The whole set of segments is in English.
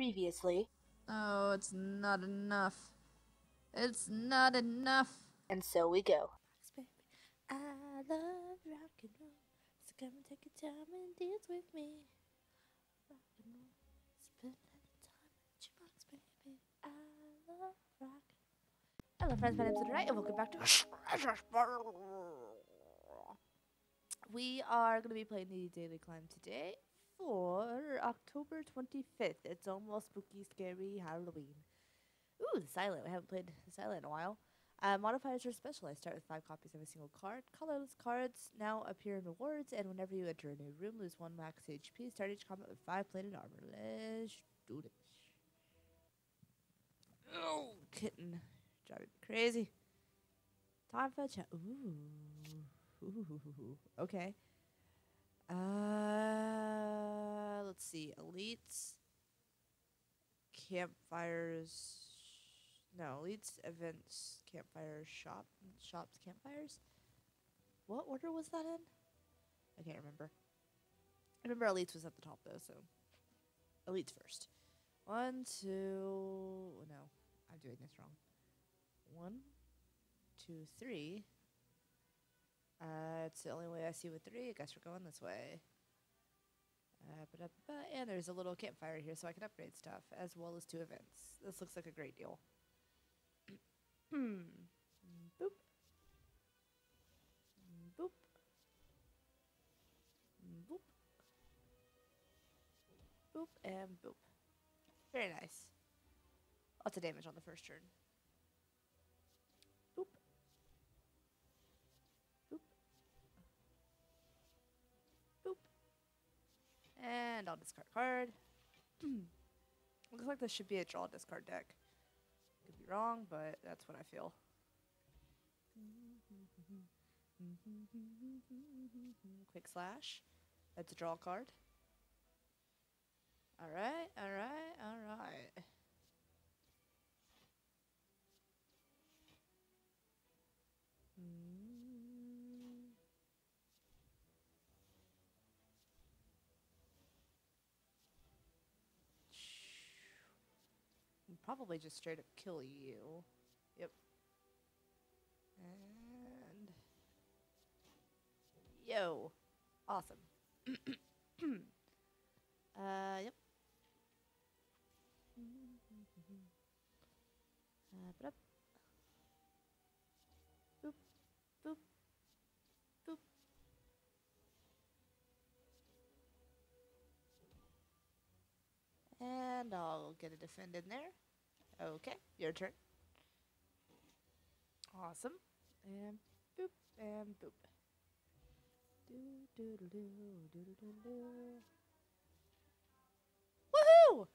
previously. Oh, it's not enough. It's not enough. And so we go. Baby, I love rock and roll. So come and take your time and dance with me. Rock and roll. Spend any time at your box, baby. I love rock. Hello, friends. My name's Right, and welcome back to We are going to be playing the Daily Climb today for October 25th. It's almost spooky, scary Halloween. Ooh, the silent. We haven't played the silent in a while. Uh, modifiers are special. I start with five copies of a single card. Colorless cards now appear in rewards, and whenever you enter a new room, lose one max HP. Start each combat with five plated armor. Let's do this. Oh, kitten. Driving me crazy. Time for a chat. Ooh. Ooh. Okay. Uh, let's see. Elites. Campfires. No, elites, events, campfires, shop, shops, campfires. What order was that in? I can't remember. I remember elites was at the top though, so elites first. One, two. No, I'm doing this wrong. One, two, three. Uh, it's the only way I see with three. I guess we're going this way. Uh, and there's a little campfire here, so I can upgrade stuff as well as two events. This looks like a great deal. Hmm. Boop. Boop. Boop. Boop and boop. Very nice. Lots of damage on the first turn. Boop. Boop. Boop. And I'll discard card. Looks like this should be a draw discard deck. Could be wrong, but that's what I feel. Quick slash. That's a draw card. Alright, alright, alright. Mm. Probably just straight up kill you. Yep. And yo, awesome. uh, yep. Uh, but up. And I'll get a defend in there. Okay, your turn. Awesome. And boop, and boop. Do, do, do, do, do, do, do, do. Woohoo!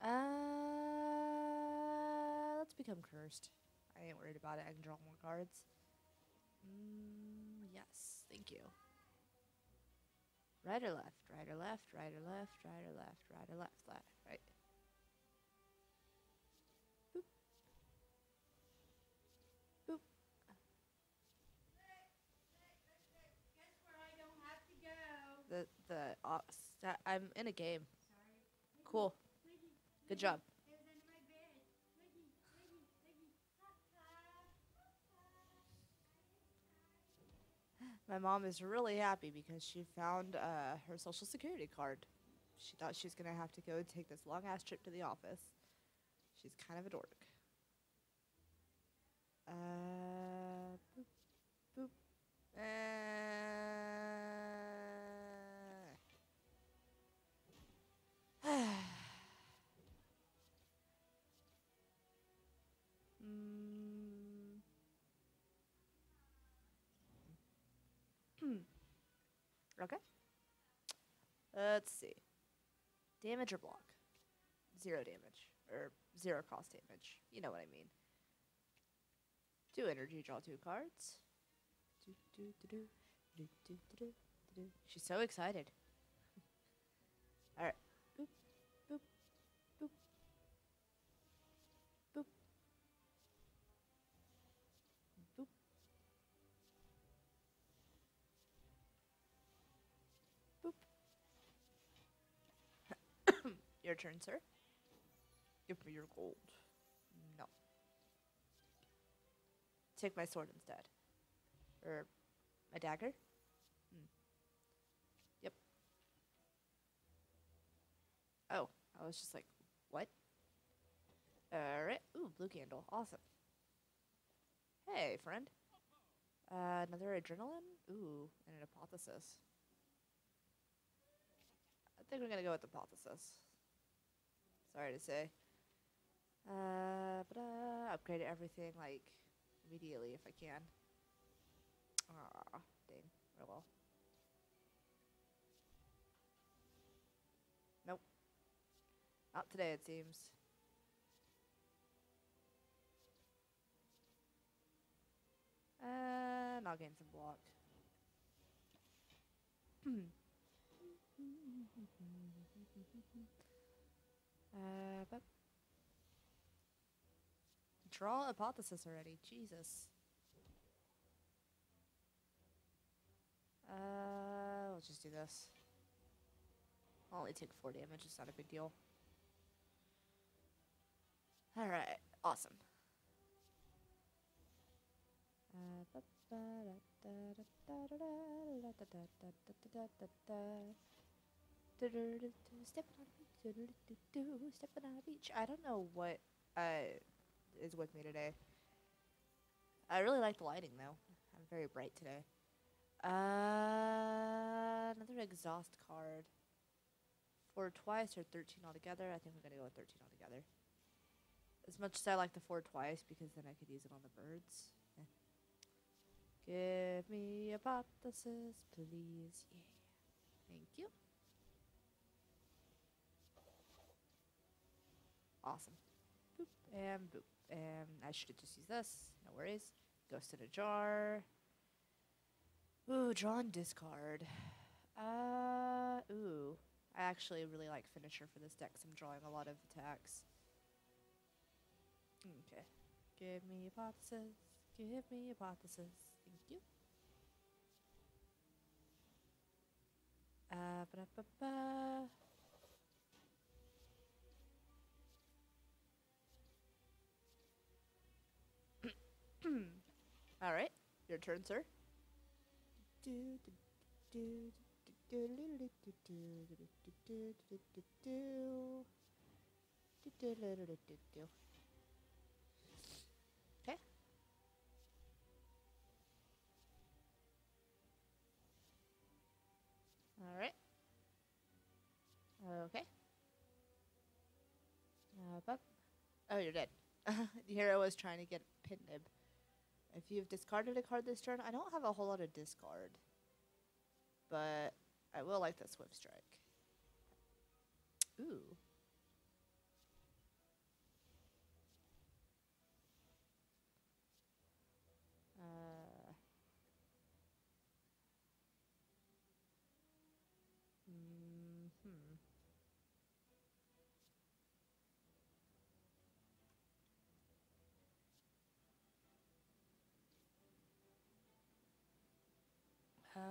Uh, let's become cursed. I ain't worried about it. I can draw more cards. Mm, yes, thank you. Right or left? Right or left? Right or left? Right or left? Right or left? Left. Right. Boop. Boop. The the uh, I'm in a game. Cool. Good job. My mom is really happy because she found uh, her social security card. She thought she was going to have to go take this long ass trip to the office. She's kind of a dork. Uh, boop, boop. Uh. Okay. Uh, let's see. Damage or block? Zero damage. Or zero cost damage. You know what I mean. Two energy, draw two cards. She's so excited. Alright. Your turn, sir. Give me your gold. No. Take my sword instead. Or my dagger? Hmm. Yep. Oh, I was just like, what? Alright. Ooh, blue candle. Awesome. Hey, friend. Uh, another adrenaline? Ooh, and an Apotheosis. I think we're gonna go with the Apotheosis. Sorry to say. Uh, but uh, upgrade everything like immediately if I can. Ah, dang. Oh well. Nope. Not today, it seems. Uh, not getting some block. But draw Apotheosis already. Jesus. Uh, we'll just do this. I'll only take four damage. It's not a big deal. All right. Awesome. On stepping on a beach. I don't know what uh, is with me today. I really like the lighting though. I'm very bright today. Uh, another exhaust card. Four twice or 13 altogether. I think we're gonna go with 13 altogether. As much as I like the four twice because then I could use it on the birds. Eh. Give me a Apotheosis, please. Yeah. Thank you. Awesome. Boop and boop. And I should just used this. No worries. Ghost in a jar. Ooh, draw and discard. Uh, ooh. I actually really like finisher for this deck 'cause I'm drawing a lot of attacks. Okay. Give me Apotheosis. Give me Apotheosis. Thank you. Uh, ba-da-ba-ba. All right, your turn, sir. Okay. All right. Okay. Uh. Oh, you're dead. the hero was trying to get Pen Nib. If you've discarded a card this turn, I don't have a whole lot of discard. But I will like the Swift Strike. Ooh. Uh. Mm, hmm. Boop.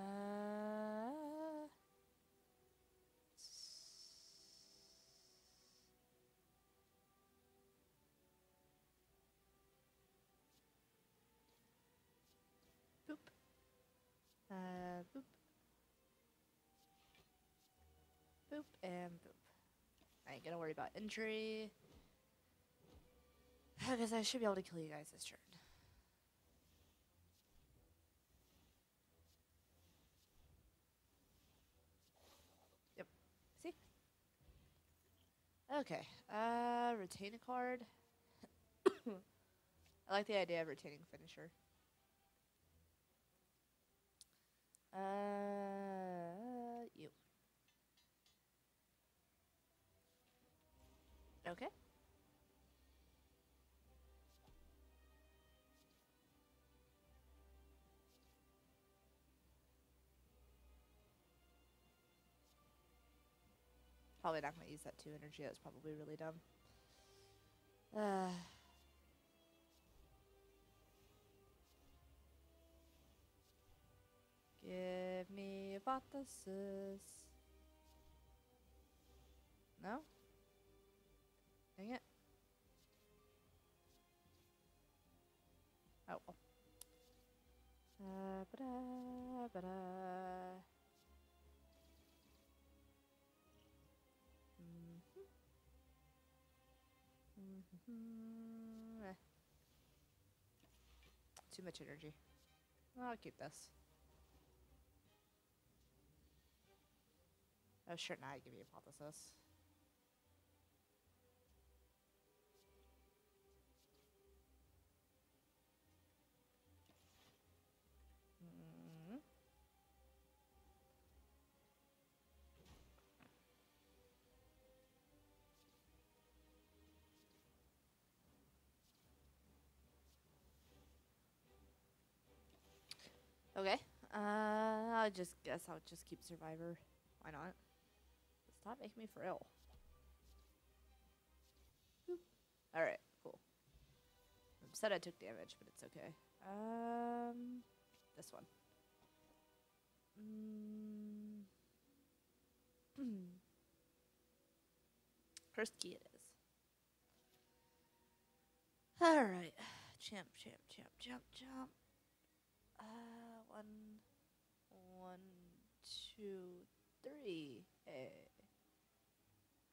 Uh, boop. Boop and boop. I ain't gonna worry about injury. Because I should be able to kill you guys this turn. Yep. See? Okay. Uh, retain a card. I like the idea of retaining finisher. Uh, you. Okay. Probably not going to use that two energy. That's probably really dumb. Uh, give me Apotheosis. No? Dang it. Oh. Uh, ba-da, ba-da. Mhm. Mhm. Eh. Too much energy. I'll keep this. Oh, sure, now I give you Apotheosis. Okay. Uh, I just guess I'll just keep Survivor. Why not? Stop making me frail. All right, cool. I'm upset I took damage, but it's okay. Um, this one. Mm. First key it is. All right, champ, champ, champ, champ, champ. Uh, one, one, two, three. Hey.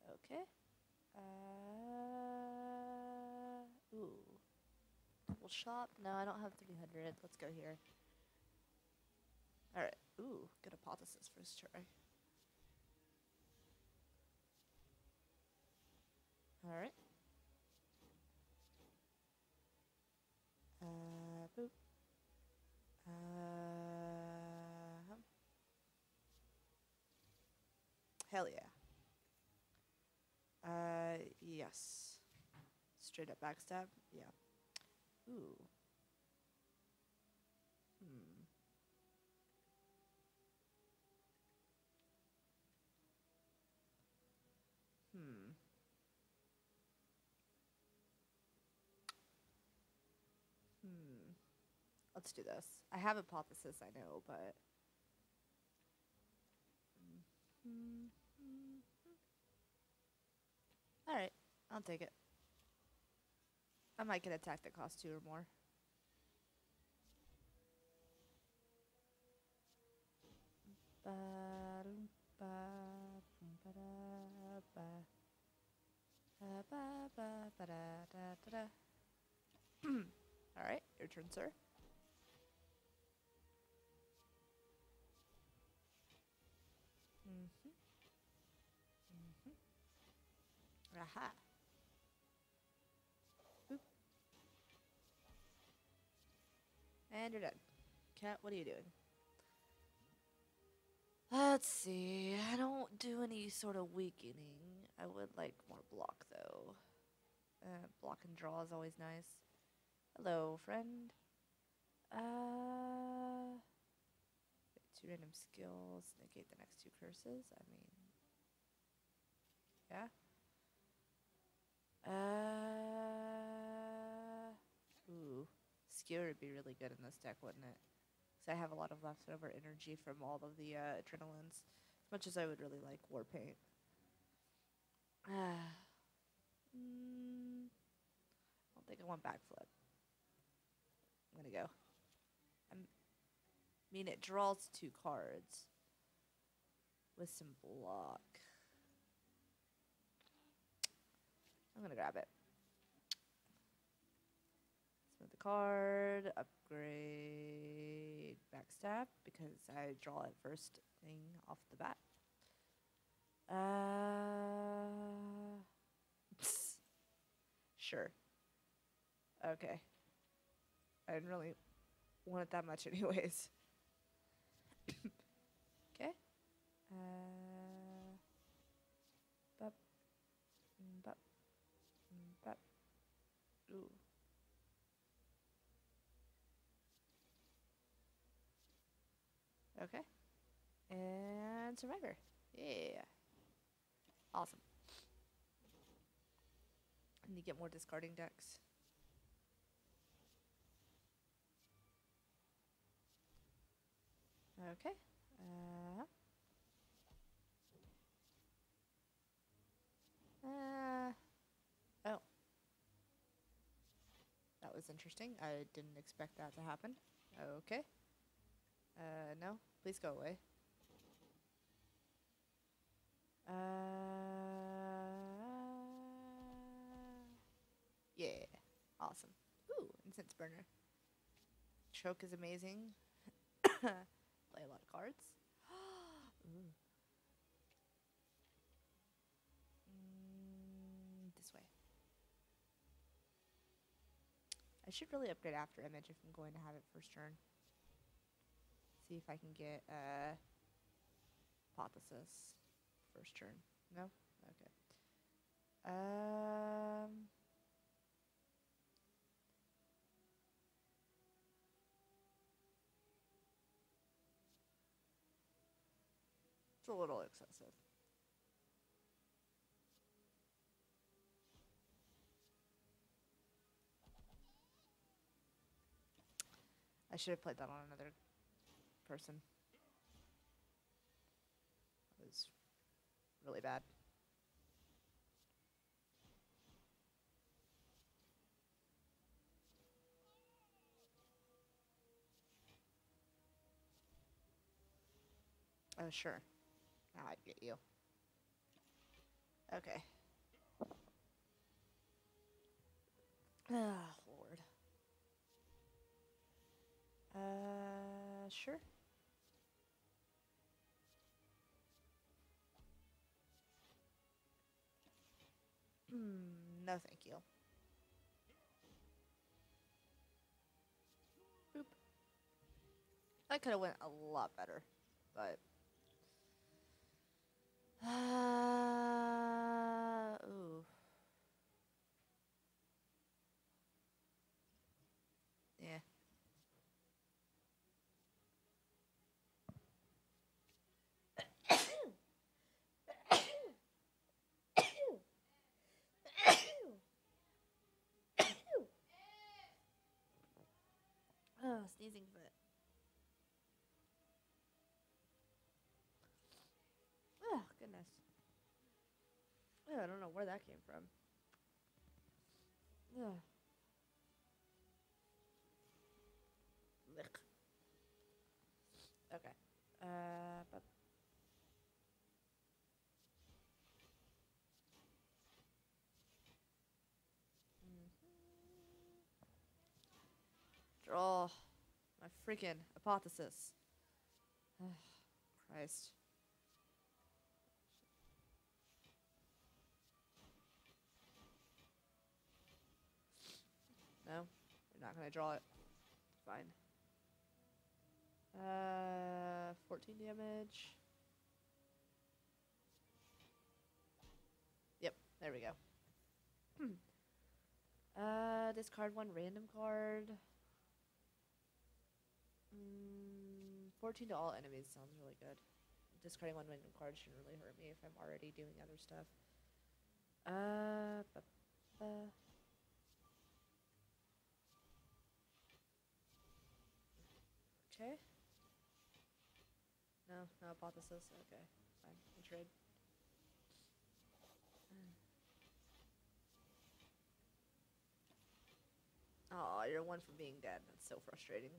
Okay. Uh, ooh. Double shot? No, I don't have 300. Let's go here. Alright. Ooh, good Apotheosis first try. Alright. Uh. Uh, hell yeah. Uh, yes. Straight up backstab? Yeah. Ooh. Hmm. Hmm. Hmm. Let's do this. I have a Apotheosis, I know, but. Alright, I'll take it. I might get attacked that costs two or more. Da. Alright, your turn, sir. Aha. Boop. And you're done. Cat, what are you doing? Let's see. I don't do any sort of weakening. I would like more block though. Uh, block and draw is always nice. Hello, friend. Uh, two random skills negate the next two curses. I mean, yeah. Uh, ooh, skewer would be really good in this deck, wouldn't it? Because I have a lot of leftover energy from all of the uh, adrenalines, as much as I would really like war paint. Ah, mm, I don't think I want backflip. I'm gonna go. I'm, I mean, it draws two cards with some block. I'm gonna grab it. Smooth the card, upgrade backstab because I draw it first thing off the bat. Uh, sure. Okay. I didn't really want it that much, anyways. okay. Uh, bup, mm, bup, mm, bup. Ooh. Okay. And Survivor. Yeah. Awesome. Need to get more discarding decks. Okay. Uh, uh, oh. That was interesting. I didn't expect that to happen. Okay. Uh, no. Please go away. Uh, yeah. Awesome. Ooh, incense burner. Choke is amazing. Play a lot of cards. Mm, this way. I should really upgrade after image if I'm going to have it first turn. See if I can get uh Apotheosis first turn. No? Okay. Um It's a little excessive. I should have played that on another person. It was really bad. Oh, sure. Now I'd get you. Okay. Ah, Lord. Uh, sure. Hmm, no thank you. Boop. That could have went a lot better, but uh, ooh. Yeah. Oh, sneezing fit. Oh, goodness. Oh, I don't know where that came from. Ugh. Okay. Uh, but Draw freaking Apotheosis. Christ. No, you're not gonna draw it. Fine. Uh, 14 damage. Yep, there we go. Hmm. Uh, discard one random card. Mm, 14 to all enemies sounds really good. Discarding one random card shouldn't really hurt me if I'm already doing other stuff. Uh, okay. No, no Apotheosis. Okay, fine. We'll trade. Oh, you're one for being dead. That's so frustrating.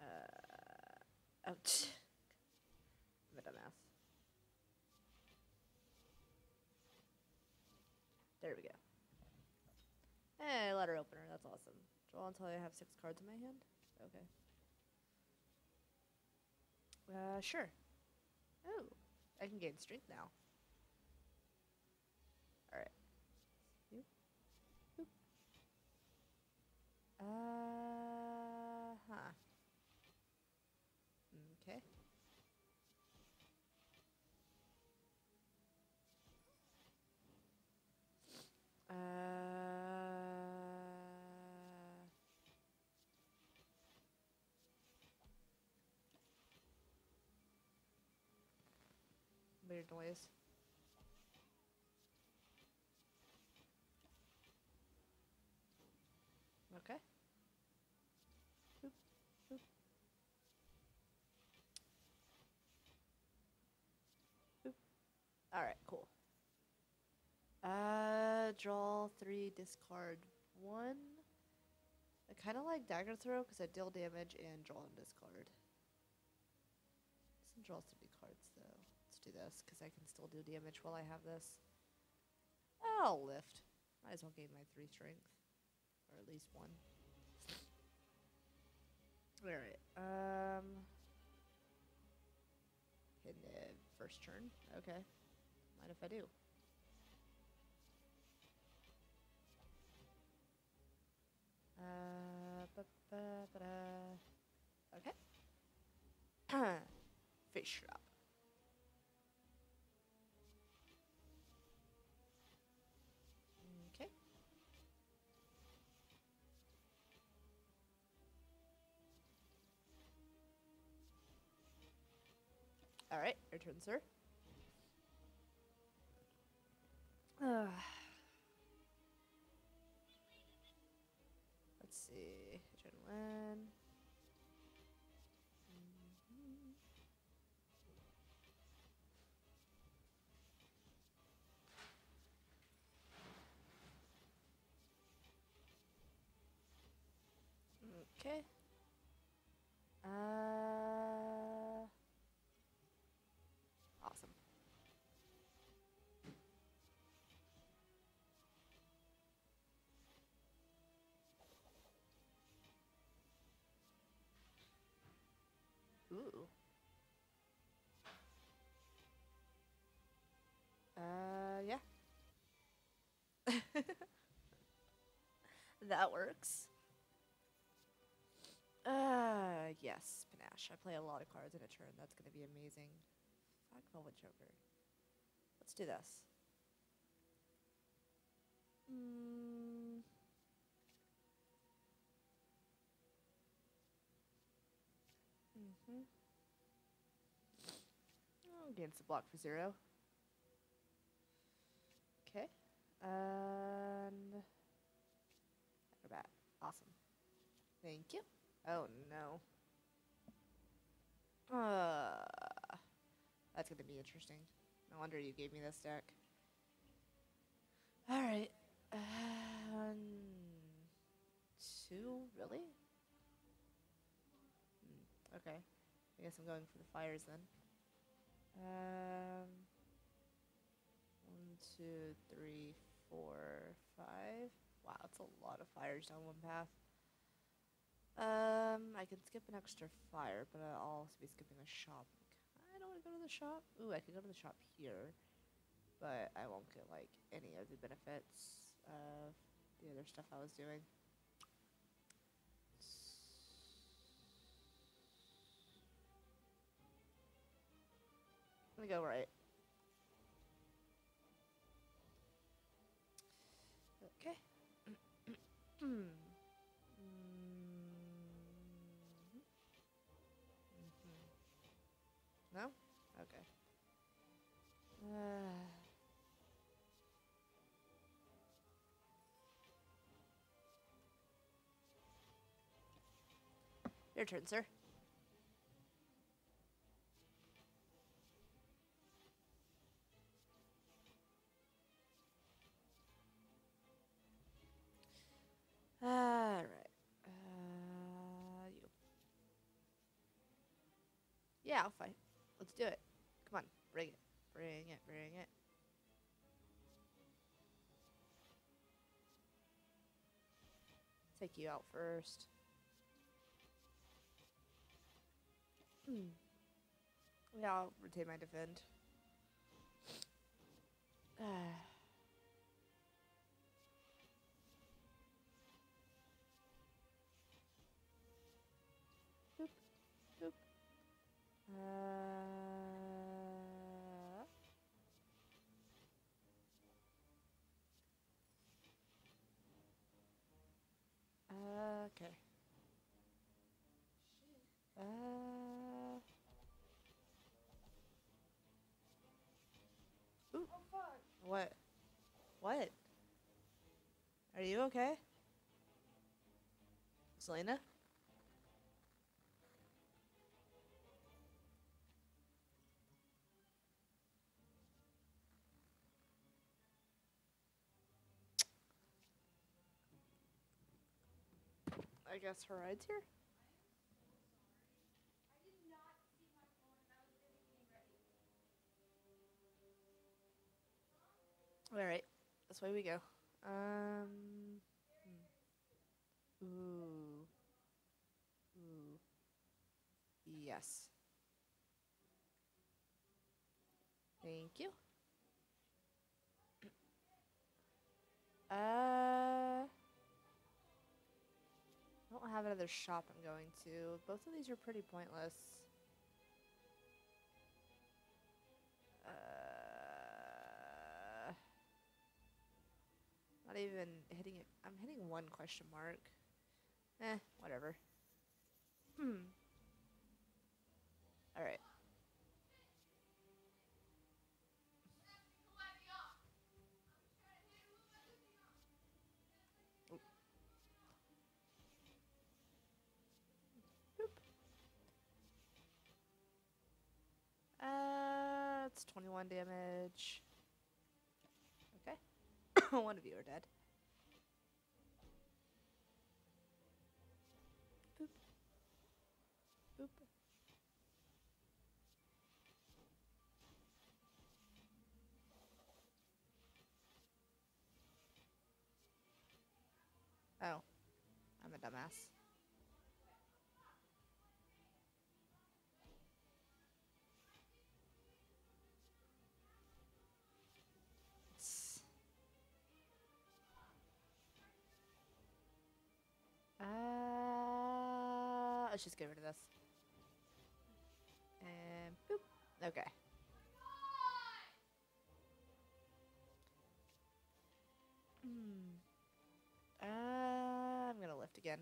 Uh, ouch. I'm a dumbass. There we go. Hey, letter opener. That's awesome. Draw until I have six cards in my hand. Okay. Uh, sure. Oh, I can gain strength now. All right. Uh huh. Okay. Uh. Weird noise. Okay. Boop, boop. Boop. All right, cool. Uh, draw three, discard one. I kind of like dagger throw because I deal damage and draw and discard. Some draw some cards though. Let's do this because I can still do damage while I have this. I'll lift. Might as well gain my three strength, or at least one. All right. Um. In the first turn. Okay. Mind if I do? Uh. Okay. Fish trap. Okay. All right, your turn, sir. Uh, Okay. Ooh. Uh, yeah. that works. Uh, yes, Panache. I play a lot of cards in a turn. That's going to be amazing. Fuck Velvet Choker. Let's do this. Mm. Mm-hmm. Oh, against the block for zero. Okay. And acrobat. Awesome. Thank you. Oh no. Uh, that's gonna be interesting. No wonder you gave me this deck. All right. Um, two, really? Hmm, okay. I guess I'm going for the fires then. Um, one, two, three, four, five. Wow, that's a lot of fires down one path. Um, I can skip an extra fire, but I'll also be skipping a shop. I don't want to go to the shop. Ooh, I can go to the shop here, but I won't get like any of the benefits of the other stuff I was doing. Let me go right. Okay. Mm. Mhm. No? Okay. Uh, Your turn, sir. Yeah, I'll fight. Let's do it. Come on, bring it, bring it, bring it. Take you out first. Hmm. Yeah, I'll retain my defend. okay. Uh. Ooh. What? What? Are you okay? Selena? I guess her ride's here. All right, that's why we go. Um. hmm. Ooh. Ooh. Yes. Thank you. Uh. Have another shop I'm going to. Both of these are pretty pointless. Uh, not even hitting it. I'm hitting one question mark. Eh, whatever. Hmm. All It's 21 damage. Okay. One of you are dead. Oh, I'm a dumbass. Let's just get rid of this. And boop. Okay. Hmm. Uh, I'm gonna lift again.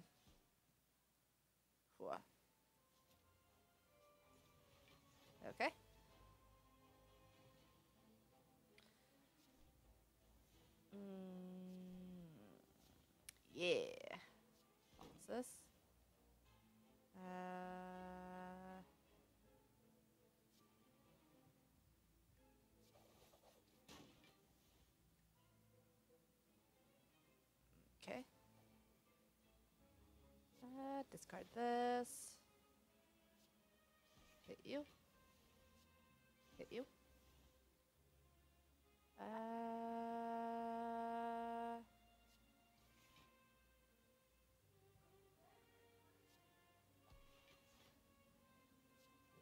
Okay. Uh, discard this. Hit you. Hit you. Uh.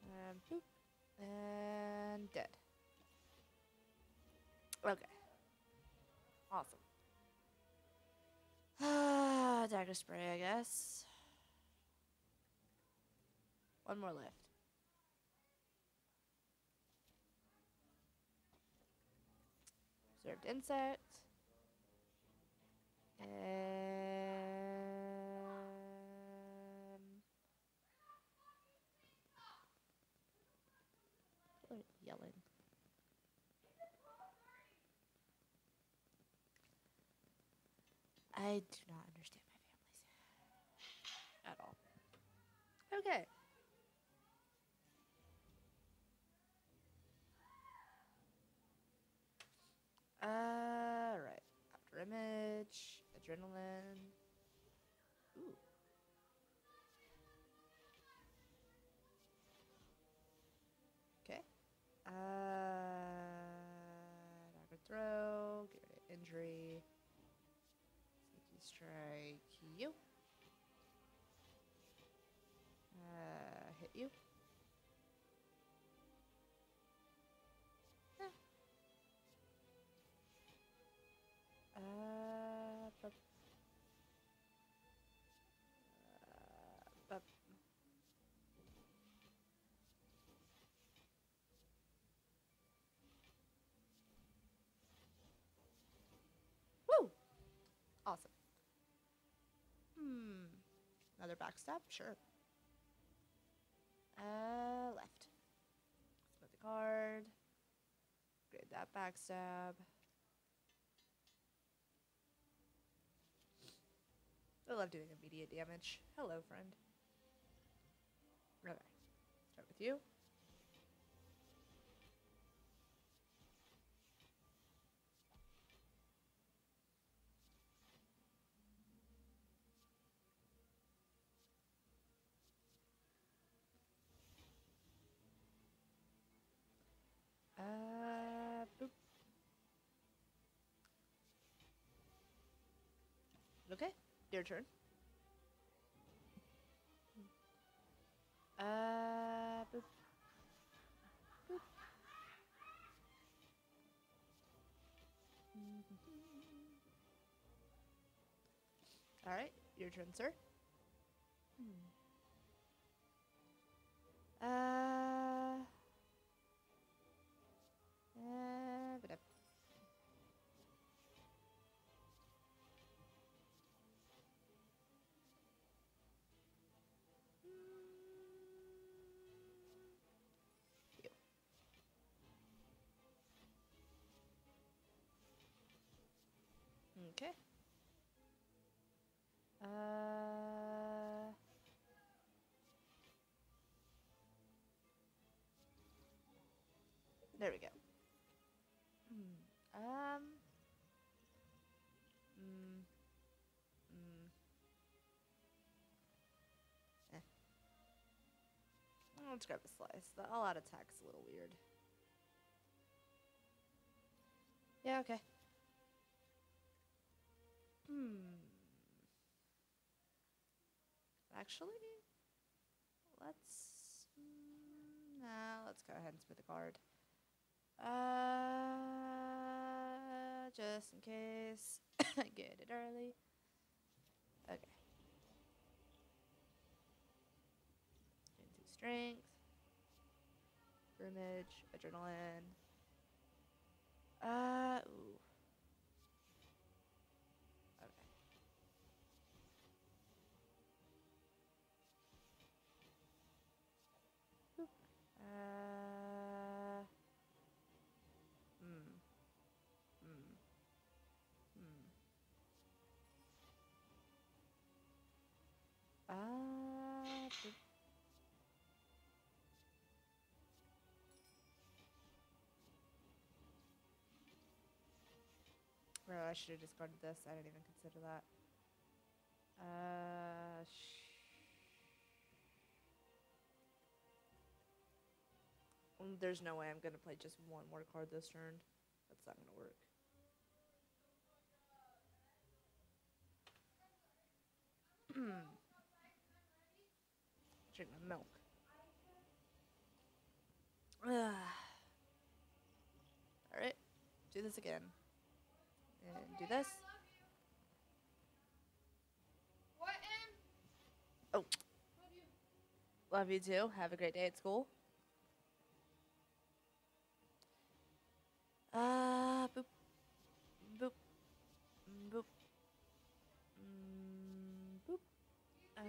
And boop. And dead. Okay. Awesome. Dagger spray, I guess. One more left. Observed insect. Are yelling. I do not understand my families at all. Okay. All right. After image, adrenaline. Ooh. Okay. Uh, dagger throw. Get rid of injury. Sneaky strike. You. Uh. Uh. Uh, bup. Woo! Awesome. Hmm. Another backstab? Sure. Uh, left. Put the card. Grade that backstab. I love doing immediate damage. Hello, friend. Okay. Start with you. Okay, your turn. Uh, boop. Boop. All right, your turn, sir. Uh. Uh, Okay. Uh. There we go. Hmm. Um. Mm. Mm. Eh. Let's grab a slice. The all out attack's a little weird. Yeah, okay. Hmm. Actually, let's. Mm, nah, let's go ahead and spit the card. Uh, just in case. I get it early. Okay. Into strength. Groomage. Adrenaline. Uh, ooh. Bro, I should have discarded this. I didn't even consider that. Uh. Mm, There's no way I'm gonna play just one more card this turn. That's not gonna work. Drink my milk. All right, do this again, and do this. What? Oh. Love you. Love you too. Have a great day at school. Uh, boop, boop, boop, mm, boop. Uh,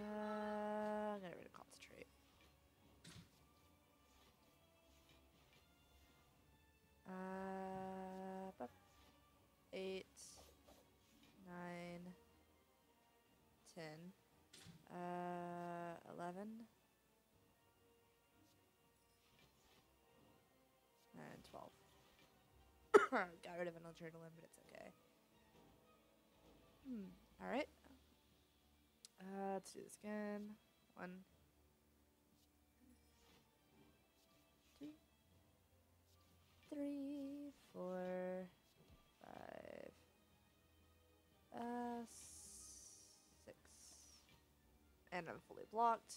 gotta ready to concentrate. Uh. Eight, nine, ten, uh, eleven, and twelve. Got rid of an adrenaline, but it's okay. Hmm. All right. Uh, let's do this again. One, two, three, and I'm fully blocked.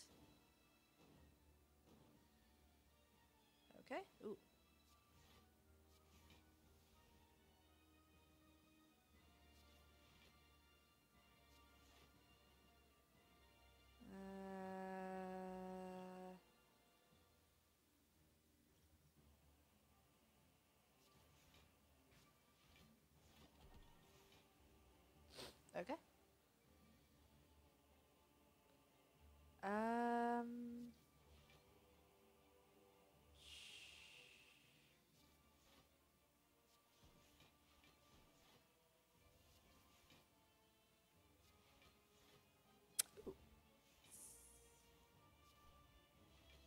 Okay. Ooh. Uh, okay.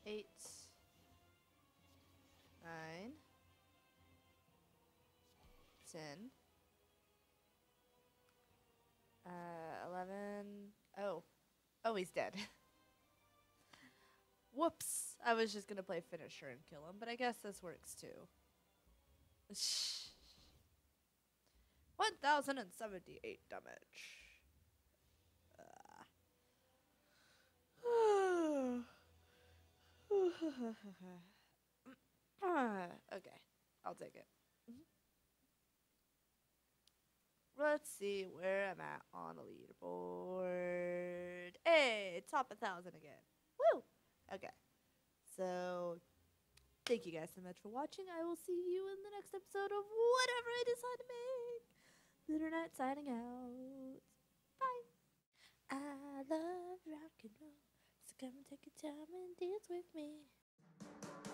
eight, nine, ten, uh, eleven. Oh, oh, he's dead. Whoops! I was just gonna play finisher and kill him, but I guess this works too. Shh. 1078 damage. Uh. okay, I'll take it. Mhm. Let's see where I'm at on the leaderboard. Hey, top a thousand again. Woo! Okay, so thank you guys so much for watching. I will see you in the next episode of whatever I decide to make. Bitter Night signing out. Bye. I love rock and roll, come take your time and dance with me.